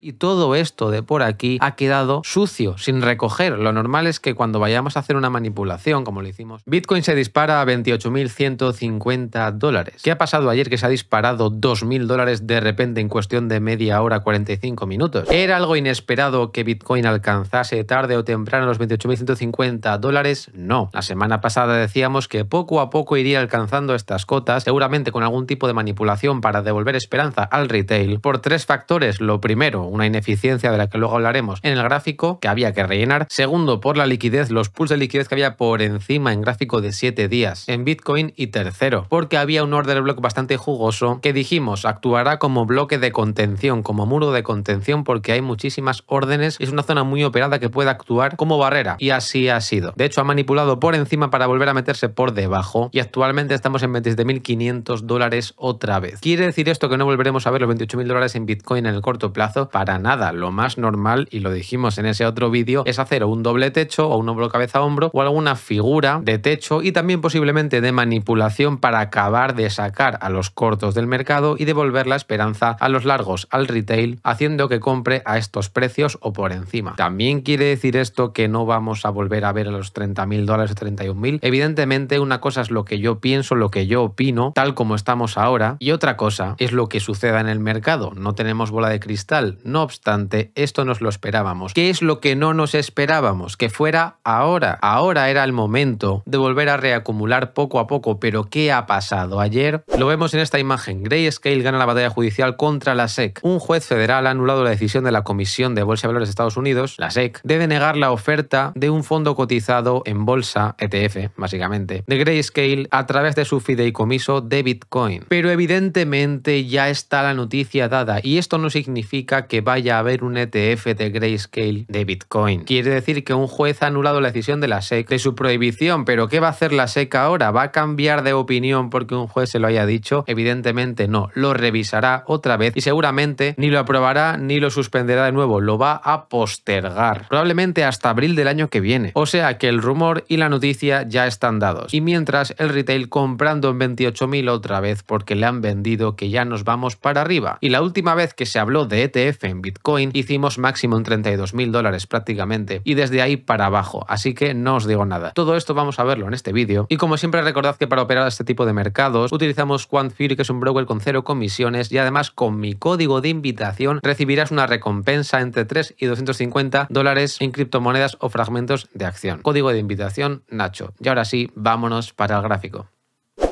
Y todo esto de por aquí ha quedado sucio, sin recoger. Lo normal es que cuando vayamos a hacer una manipulación, como lo hicimos, Bitcoin se dispara a 28.150 dólares. ¿Qué ha pasado ayer que se ha disparado 2.000 dólares de repente en cuestión de media hora, 45 minutos? ¿Era algo inesperado que Bitcoin alcanzase tarde o temprano los 28.150 dólares? No. La semana pasada decíamos que poco a poco iría alcanzando estas cotas, seguramente con algún tipo de manipulación para devolver esperanza al retail, por tres factores. Lo primero, una ineficiencia de la que luego hablaremos en el gráfico que había que rellenar. Segundo, por la liquidez, los pools de liquidez que había por encima en gráfico de 7 días en Bitcoin. Y tercero, porque había un order block bastante jugoso que dijimos actuará como bloque de contención, como muro de contención, porque hay muchísimas órdenes. Es una zona muy operada que puede actuar como barrera. Y así ha sido. De hecho, ha manipulado por encima para volver a meterse por debajo. Y actualmente estamos en 27.500 dólares otra vez. ¿Quiere decir esto que no volveremos a ver los 28.000 dólares en Bitcoin en el corto plazo? Para nada. Lo más normal, y lo dijimos en ese otro vídeo, es hacer un doble techo o un hombro cabeza hombro o alguna figura de techo y también posiblemente de manipulación para acabar de sacar a los cortos del mercado y devolver la esperanza a los largos al retail, haciendo que compre a estos precios o por encima. También quiere decir esto que no vamos a volver a ver a los 30.000 dólares o 31.000. Evidentemente, una cosa es lo que yo pienso, lo que yo opino, tal como estamos ahora, y otra cosa es lo que suceda en el mercado. No tenemos bola de cristal, no obstante, esto nos lo esperábamos. ¿Qué es lo que no nos esperábamos? Que fuera ahora. Ahora era el momento de volver a reacumular poco a poco, pero ¿qué ha pasado ayer? Lo vemos en esta imagen. Grayscale gana la batalla judicial contra la SEC. Un juez federal ha anulado la decisión de la Comisión de Bolsa de Valores de Estados Unidos, la SEC, de denegar la oferta de un fondo cotizado en bolsa, ETF, básicamente, de Grayscale a través de su fideicomiso de Bitcoin. Pero evidentemente ya está la noticia dada y esto no significa que vaya a haber un ETF de Grayscale de Bitcoin. Quiere decir que un juez ha anulado la decisión de la SEC de su prohibición, pero ¿qué va a hacer la SEC ahora? ¿Va a cambiar de opinión porque un juez se lo haya dicho? Evidentemente no, lo revisará otra vez y seguramente ni lo aprobará ni lo suspenderá de nuevo, lo va a postergar, probablemente hasta abril del año que viene. O sea que el rumor y la noticia ya están dados. Y mientras el retail comprando en 28.000 otra vez porque le han vendido que ya nos vamos para arriba. Y la última vez que se habló de ETF en Bitcoin hicimos máximo en 32.000 dólares prácticamente y desde ahí para abajo, así que no os digo nada. Todo esto vamos a verlo en este vídeo y como siempre recordad que para operar este tipo de mercados utilizamos QuantFury que es un broker con cero comisiones y además con mi código de invitación recibirás una recompensa entre 3 y 250 dólares en criptomonedas o fragmentos de acción. Código de invitación Nacho. Y ahora sí, vámonos para el gráfico.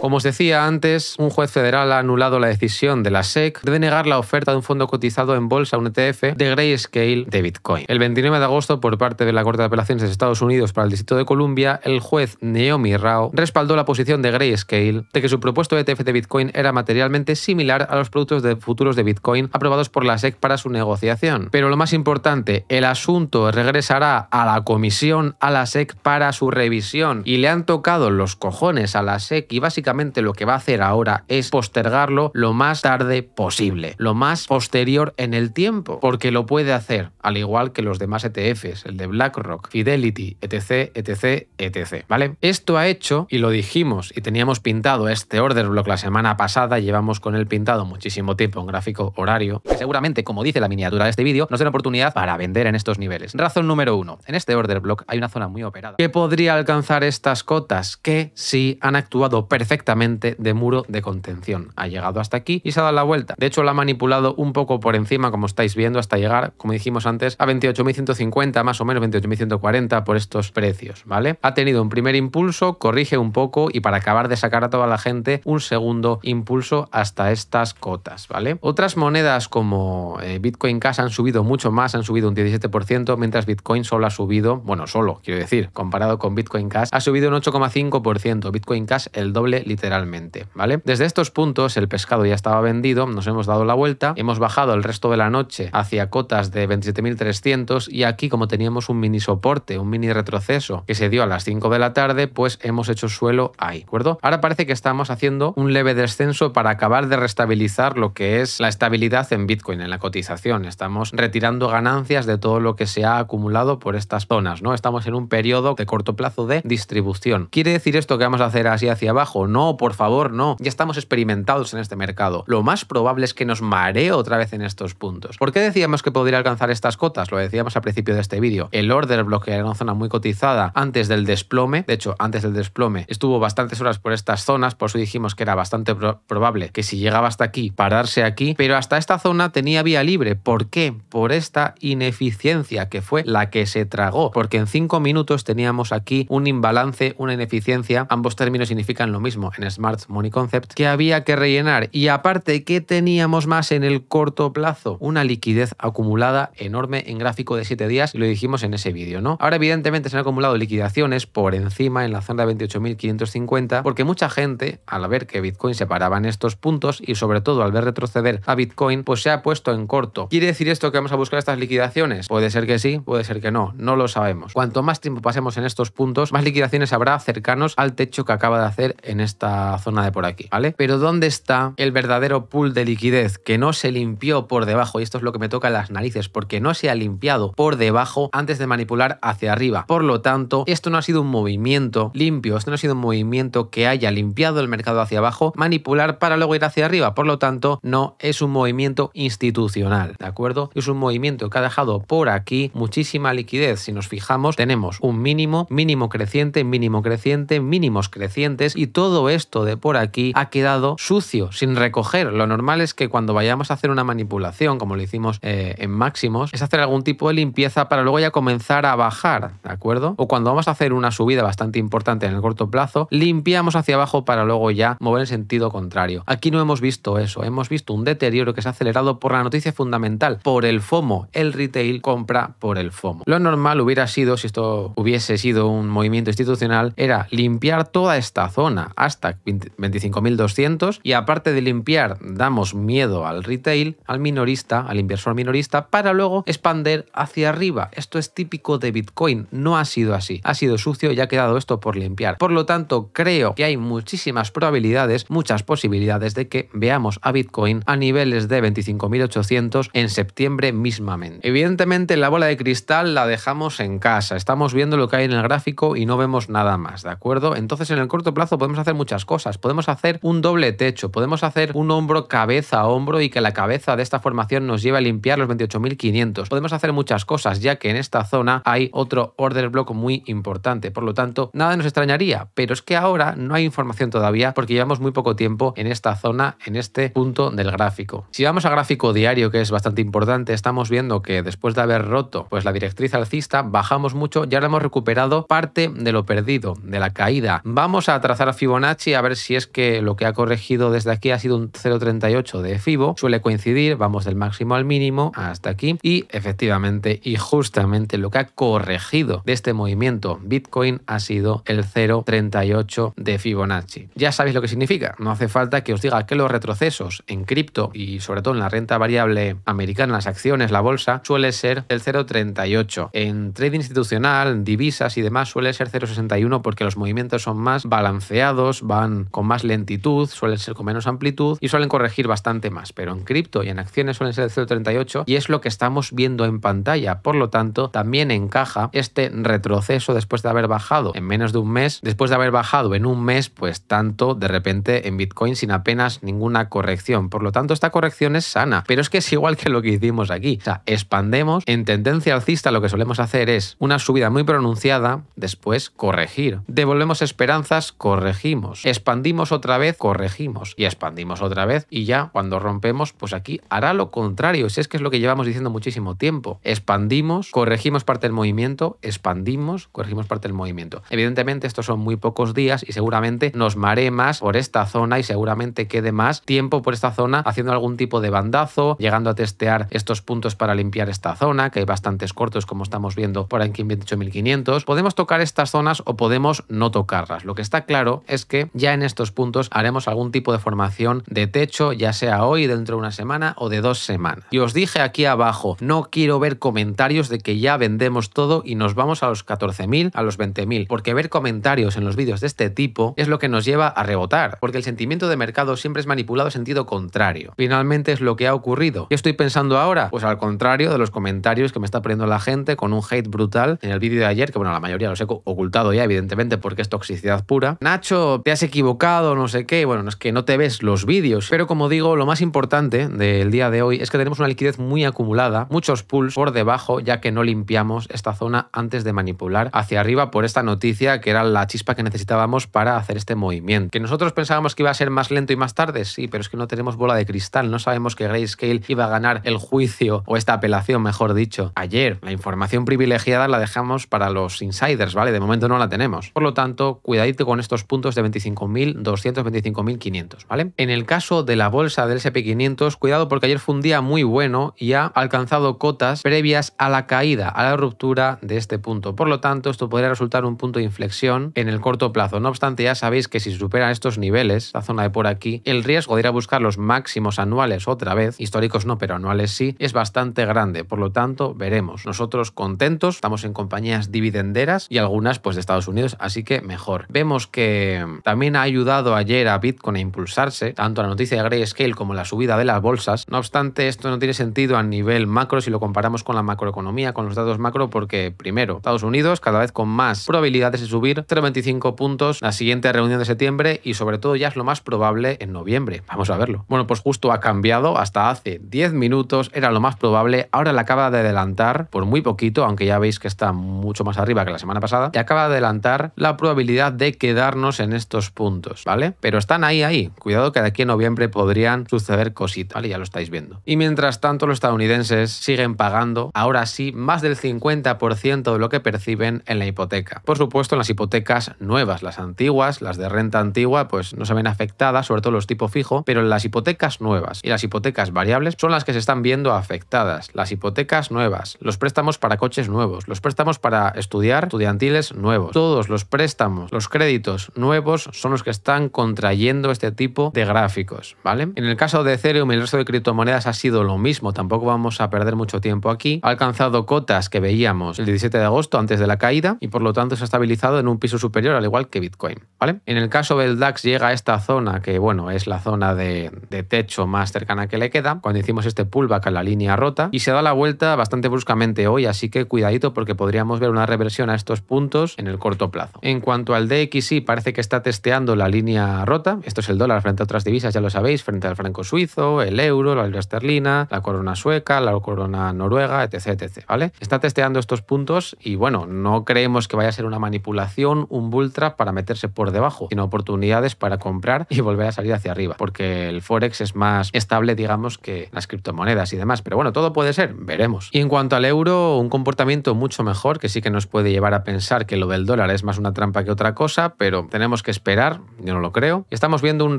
Como os decía antes, un juez federal ha anulado la decisión de la SEC de denegar la oferta de un fondo cotizado en bolsa, un ETF, de Grayscale de Bitcoin. El 29 de agosto, por parte de la Corte de Apelaciones de Estados Unidos para el Distrito de Columbia, el juez Naomi Rao respaldó la posición de Grayscale de que su propuesto ETF de Bitcoin era materialmente similar a los productos de futuros de Bitcoin aprobados por la SEC para su negociación. Pero lo más importante, el asunto regresará a la comisión, a la SEC para su revisión y le han tocado los cojones a la SEC y básicamente lo que va a hacer ahora es postergarlo lo más tarde posible, lo más posterior en el tiempo, porque lo puede hacer, al igual que los demás ETFs, el de BlackRock, Fidelity, etc, etc, etc, ¿vale? Esto ha hecho, y lo dijimos, y teníamos pintado este order block la semana pasada, llevamos con él pintado muchísimo tiempo en gráfico horario, que seguramente, como dice la miniatura de este vídeo, nos da una oportunidad para vender en estos niveles. Razón número uno, en este order block hay una zona muy operada. ¿Qué podría alcanzar estas cotas? Que si han actuado perfectamente perfectamente de muro de contención. Ha llegado hasta aquí y se ha dado la vuelta. De hecho, la ha manipulado un poco por encima, como estáis viendo, hasta llegar, como dijimos antes, a 28.150, más o menos 28.140 por estos precios, ¿vale? Ha tenido un primer impulso, corrige un poco y para acabar de sacar a toda la gente, un segundo impulso hasta estas cotas, ¿vale? Otras monedas como eh, Bitcoin Cash han subido mucho más, han subido un 17%, mientras Bitcoin solo ha subido, bueno, solo, quiero decir, comparado con Bitcoin Cash, ha subido un 8,5%, Bitcoin Cash el doble literalmente, ¿vale? Desde estos puntos el pescado ya estaba vendido, nos hemos dado la vuelta, hemos bajado el resto de la noche hacia cotas de 27.300 y aquí como teníamos un mini soporte, un mini retroceso que se dio a las 5 de la tarde, pues hemos hecho suelo ahí, ¿de acuerdo? Ahora parece que estamos haciendo un leve descenso para acabar de restabilizar lo que es la estabilidad en Bitcoin, en la cotización. Estamos retirando ganancias de todo lo que se ha acumulado por estas zonas, ¿no? Estamos en un periodo de corto plazo de distribución. ¿Quiere decir esto que vamos a hacer así hacia abajo? No, por favor, no. Ya estamos experimentados en este mercado. Lo más probable es que nos maree otra vez en estos puntos. ¿Por qué decíamos que podría alcanzar estas cotas? Lo decíamos al principio de este vídeo. El order block era una zona muy cotizada antes del desplome. De hecho, antes del desplome estuvo bastantes horas por estas zonas, por eso dijimos que era bastante probable que si llegaba hasta aquí, pararse aquí. Pero hasta esta zona tenía vía libre. ¿Por qué? Por esta ineficiencia que fue la que se tragó. Porque en cinco minutos teníamos aquí un imbalance, una ineficiencia. Ambos términos significan lo mismo en Smart Money Concept que había que rellenar. Y aparte, ¿qué teníamos más en el corto plazo? Una liquidez acumulada enorme en gráfico de 7 días y lo dijimos en ese vídeo, ¿no? Ahora evidentemente se han acumulado liquidaciones por encima en la zona de 28.550 porque mucha gente al ver que Bitcoin se paraba en estos puntos y sobre todo al ver retroceder a Bitcoin pues se ha puesto en corto. ¿Quiere decir esto que vamos a buscar estas liquidaciones? Puede ser que sí, puede ser que no, no lo sabemos. Cuanto más tiempo pasemos en estos puntos, más liquidaciones habrá cercanos al techo que acaba de hacer en esta zona de por aquí, ¿vale? Pero ¿dónde está el verdadero pool de liquidez que no se limpió por debajo? Y esto es lo que me toca en las narices, porque no se ha limpiado por debajo antes de manipular hacia arriba. Por lo tanto, esto no ha sido un movimiento limpio, esto no ha sido un movimiento que haya limpiado el mercado hacia abajo, manipular para luego ir hacia arriba. Por lo tanto, no es un movimiento institucional, ¿de acuerdo? Es un movimiento que ha dejado por aquí muchísima liquidez. Si nos fijamos, tenemos un mínimo, mínimo creciente, mínimo creciente, mínimos crecientes y todo esto de por aquí ha quedado sucio, sin recoger. Lo normal es que cuando vayamos a hacer una manipulación, como lo hicimos eh, en máximos, es hacer algún tipo de limpieza para luego ya comenzar a bajar, ¿de acuerdo? O cuando vamos a hacer una subida bastante importante en el corto plazo, limpiamos hacia abajo para luego ya mover en sentido contrario. Aquí no hemos visto eso, hemos visto un deterioro que se ha acelerado por la noticia fundamental, por el FOMO. El retail compra por el FOMO. Lo normal hubiera sido, si esto hubiese sido un movimiento institucional, era limpiar toda esta zona hasta 25.200 y aparte de limpiar, damos miedo al retail, al minorista, al inversor minorista, para luego expander hacia arriba. Esto es típico de Bitcoin, no ha sido así. Ha sido sucio y ha quedado esto por limpiar. Por lo tanto, creo que hay muchísimas probabilidades, muchas posibilidades de que veamos a Bitcoin a niveles de 25.800 en septiembre mismamente. Evidentemente, la bola de cristal la dejamos en casa. Estamos viendo lo que hay en el gráfico y no vemos nada más, ¿de acuerdo? Entonces, en el corto plazo podemos hacer muchas cosas. Podemos hacer un doble techo, podemos hacer un hombro cabeza a hombro y que la cabeza de esta formación nos lleve a limpiar los 28.500. Podemos hacer muchas cosas, ya que en esta zona hay otro order block muy importante. Por lo tanto, nada nos extrañaría, pero es que ahora no hay información todavía porque llevamos muy poco tiempo en esta zona, en este punto del gráfico. Si vamos a gráfico diario, que es bastante importante, estamos viendo que después de haber roto pues la directriz alcista, bajamos mucho y ahora hemos recuperado parte de lo perdido, de la caída. Vamos a trazar a Fibonacci a ver si es que lo que ha corregido desde aquí ha sido un 0.38 de Fibo. Suele coincidir, vamos del máximo al mínimo hasta aquí y efectivamente y justamente lo que ha corregido de este movimiento Bitcoin ha sido el 0.38 de Fibonacci. Ya sabéis lo que significa, no hace falta que os diga que los retrocesos en cripto y sobre todo en la renta variable americana, las acciones, la bolsa, suele ser el 0.38. En trading institucional, divisas y demás suele ser 0.61 porque los movimientos son más balanceados, van con más lentitud, suelen ser con menos amplitud y suelen corregir bastante más. Pero en cripto y en acciones suelen ser el 0.38 y es lo que estamos viendo en pantalla. Por lo tanto, también encaja este retroceso después de haber bajado en menos de un mes, después de haber bajado en un mes, pues tanto de repente en Bitcoin sin apenas ninguna corrección. Por lo tanto, esta corrección es sana, pero es que es igual que lo que hicimos aquí. O sea, expandemos. En tendencia alcista lo que solemos hacer es una subida muy pronunciada, después corregir. Devolvemos esperanzas, corregimos. Expandimos otra vez, corregimos. Y expandimos otra vez y ya cuando rompemos, pues aquí hará lo contrario. Si es que es lo que llevamos diciendo muchísimo tiempo. Expandimos, corregimos parte del movimiento, expandimos, corregimos parte del movimiento. Evidentemente estos son muy pocos días y seguramente nos maree más por esta zona y seguramente quede más tiempo por esta zona haciendo algún tipo de bandazo, llegando a testear estos puntos para limpiar esta zona, que hay bastantes cortos como estamos viendo por aquí en 28.500. Podemos tocar estas zonas o podemos no tocarlas. Lo que está claro es que ya en estos puntos haremos algún tipo de formación de techo, ya sea hoy, dentro de una semana o de dos semanas. Y os dije aquí abajo, no quiero ver comentarios de que ya vendemos todo y nos vamos a los 14.000, a los 20.000, porque ver comentarios en los vídeos de este tipo es lo que nos lleva a rebotar, porque el sentimiento de mercado siempre es manipulado en sentido contrario. Finalmente es lo que ha ocurrido. ¿Qué estoy pensando ahora? Pues al contrario de los comentarios que me está poniendo la gente con un hate brutal en el vídeo de ayer, que bueno, la mayoría los he ocultado ya, evidentemente, porque es toxicidad pura. Nacho, te has equivocado, no sé qué. Bueno, es que no te ves los vídeos. Pero como digo, lo más importante del día de hoy es que tenemos una liquidez muy acumulada, muchos pools por debajo, ya que no limpiamos esta zona antes de manipular hacia arriba por esta noticia que era la chispa que necesitábamos para hacer este movimiento. Que nosotros pensábamos que iba a ser más lento y más tarde, sí, pero es que no tenemos bola de cristal, no sabemos que Grayscale iba a ganar el juicio o esta apelación, mejor dicho, ayer. La información privilegiada la dejamos para los insiders, ¿vale? De momento no la tenemos. Por lo tanto, cuidadito con estos puntos de 25.200, 25.500, ¿vale? En el caso de la bolsa del SP500, cuidado porque ayer fue un día muy bueno y ha alcanzado cotas previas a la caída, a la ruptura de este punto. Por lo tanto, esto podría resultar un punto de inflexión en el corto plazo. No obstante, ya sabéis que si superan estos niveles, la zona de por aquí, el riesgo de ir a buscar los máximos anuales otra vez, históricos no, pero anuales sí, es bastante grande. Por lo tanto, veremos. Nosotros contentos, estamos en compañías dividenderas y algunas pues de Estados Unidos, así que mejor. Vemos que también ha ayudado ayer a Bitcoin a impulsarse, tanto la noticia de Grayscale como la subida de las bolsas. No obstante, esto no tiene sentido a nivel macro si lo comparamos con la macroeconomía, con los datos macro, porque primero, Estados Unidos cada vez con más probabilidades de subir 0,25 puntos la siguiente reunión de septiembre y sobre todo ya es lo más probable en noviembre. Vamos a verlo. Bueno, pues justo ha cambiado, hasta hace 10 minutos era lo más probable, ahora le acaba de adelantar por muy poquito, aunque ya veis que está mucho más arriba que la semana pasada, y acaba de adelantar la probabilidad de quedarnos en estos puntos, ¿vale? Pero están ahí, ahí. Cuidado que de aquí en noviembre podrían suceder cositas, ¿vale? Ya lo estáis viendo. Y mientras tanto, los estadounidenses siguen pagando, ahora sí, más del 50% de lo que perciben en la hipoteca. Por supuesto, en las hipotecas nuevas, las antiguas, las de renta antigua, pues no se ven afectadas, sobre todo los tipo fijo, pero las hipotecas nuevas y las hipotecas variables son las que se están viendo afectadas. Las hipotecas nuevas, los préstamos para coches nuevos, los préstamos para estudiar estudiantiles nuevos, todos los préstamos, los créditos nuevos son los que están contrayendo este tipo de gráficos, ¿vale? En el caso de Ethereum y el resto de criptomonedas ha sido lo mismo, tampoco vamos a perder mucho tiempo aquí. Ha alcanzado cotas que veíamos el 17 de agosto antes de la caída y por lo tanto se ha estabilizado en un piso superior al igual que Bitcoin, ¿vale? En el caso del DAX llega a esta zona que, bueno, es la zona de, techo más cercana que le queda, cuando hicimos este pullback a la línea rota y se da la vuelta bastante bruscamente hoy, así que cuidadito porque podríamos ver una reversión a estos puntos en el corto plazo. En cuanto al DXY, parece que está testeando la línea rota, esto es el dólar frente a otras divisas, ya lo sabéis, frente al franco suizo, el euro, la libra esterlina, la corona sueca, la corona noruega, etc, etc, ¿vale? Está testeando estos puntos y bueno, no creemos que vaya a ser una manipulación, un bull trap para meterse por debajo, sino oportunidades para comprar y volver a salir hacia arriba, porque el forex es más estable, digamos, que las criptomonedas y demás, pero bueno, todo puede ser, veremos. Y en cuanto al euro, un comportamiento mucho mejor, que sí que nos puede llevar a pensar que lo del dólar es más una trampa que otra cosa, pero tenemos que esperar, yo no lo creo. Estamos viendo un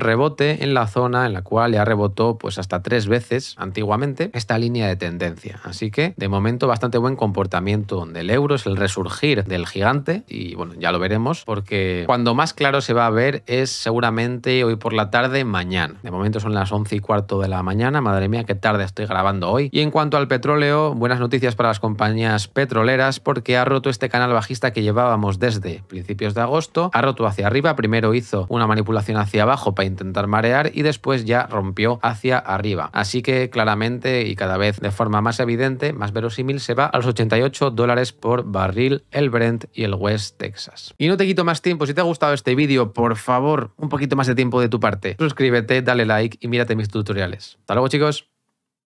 rebote en la zona en la cual ya rebotó pues hasta tres veces antiguamente esta línea de tendencia. Así que de momento bastante buen comportamiento del euro, es el resurgir del gigante y bueno, ya lo veremos porque cuando más claro se va a ver es seguramente hoy por la tarde, mañana. De momento son las 11 y cuarto de la mañana, madre mía, qué tarde estoy grabando hoy. Y en cuanto al petróleo, buenas noticias para las compañías petroleras porque ha roto este canal bajista que llevábamos desde principios de agosto, ha roto hacia arriba, primero hizo una manipulación hacia abajo para intentar marear y después ya rompió hacia arriba. Así que claramente y cada vez de forma más evidente, más verosímil, se va a los 88 dólares por barril el Brent y el West Texas. Y no te quito más tiempo, si te ha gustado este vídeo, por favor, un poquito más de tiempo de tu parte. Suscríbete, dale like y mírate mis tutoriales. Hasta luego chicos.